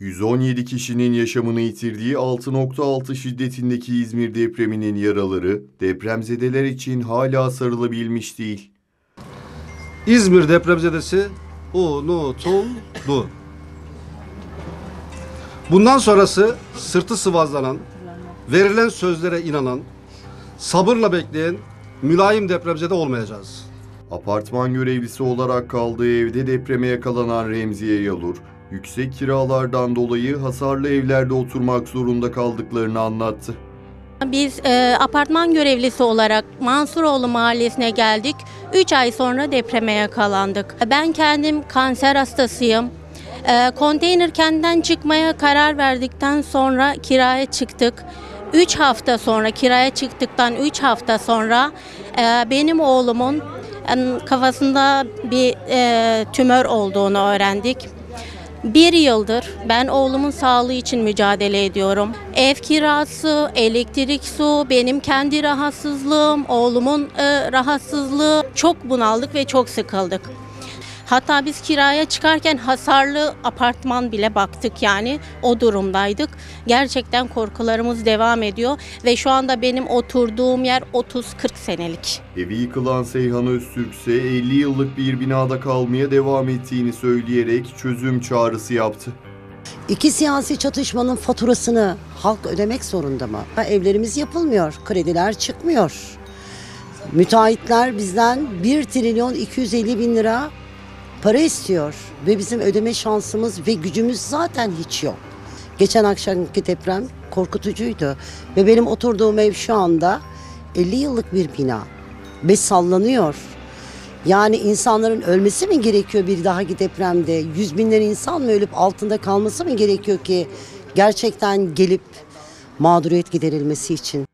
117 kişinin yaşamını yitirdiği 6.6 şiddetindeki İzmir depreminin yaraları depremzedeler için hala sarılabilmiş değil. İzmir depremzedesi unutuldu. Bundan sonrası sırtı sıvazlanan, verilen sözlere inanan, sabırla bekleyen mülayim depremzede olmayacağız. Apartman görevlisi olarak kaldığı evde depreme yakalanan Remziye Yalur, yüksek kiralardan dolayı hasarlı evlerde oturmak zorunda kaldıklarını anlattı. Biz e, apartman görevlisi olarak Mansuroğlu mahallesine geldik. 3 ay sonra depreme yakalandık. Ben kendim kanser hastasıyım. E, konteyner kendinden çıkmaya karar verdikten sonra kiraya çıktık. 3 hafta sonra kiraya çıktıktan 3 hafta sonra e, benim oğlumun e, kafasında bir e, tümör olduğunu öğrendik. Bir yıldır ben oğlumun sağlığı için mücadele ediyorum. Ev kirası, elektrik, su, benim kendi rahatsızlığım, oğlumun e, rahatsızlığı. Çok bunaldık ve çok sıkıldık. Hatta biz kiraya çıkarken hasarlı apartman bile baktık yani o durumdaydık. Gerçekten korkularımız devam ediyor ve şu anda benim oturduğum yer 30-40 senelik. Evi yıkılan Seyhan Öztürk ise 50 yıllık bir binada kalmaya devam ettiğini söyleyerek çözüm çağrısı yaptı. İki siyasi çatışmanın faturasını halk ödemek zorunda mı? Ha, Evlerimiz yapılmıyor, krediler çıkmıyor. Müteahhitler bizden 1 trilyon 250 bin lira para istiyor ve bizim ödeme şansımız ve gücümüz zaten hiç yok. Geçen akşamki deprem korkutucuydu ve benim oturduğum ev şu anda 50 yıllık bir bina ve sallanıyor. Yani insanların ölmesi mi gerekiyor bir dahaki depremde? Yüz binler insan mı ölüp altında kalması mı gerekiyor ki gerçekten gelip mağduriyet giderilmesi için?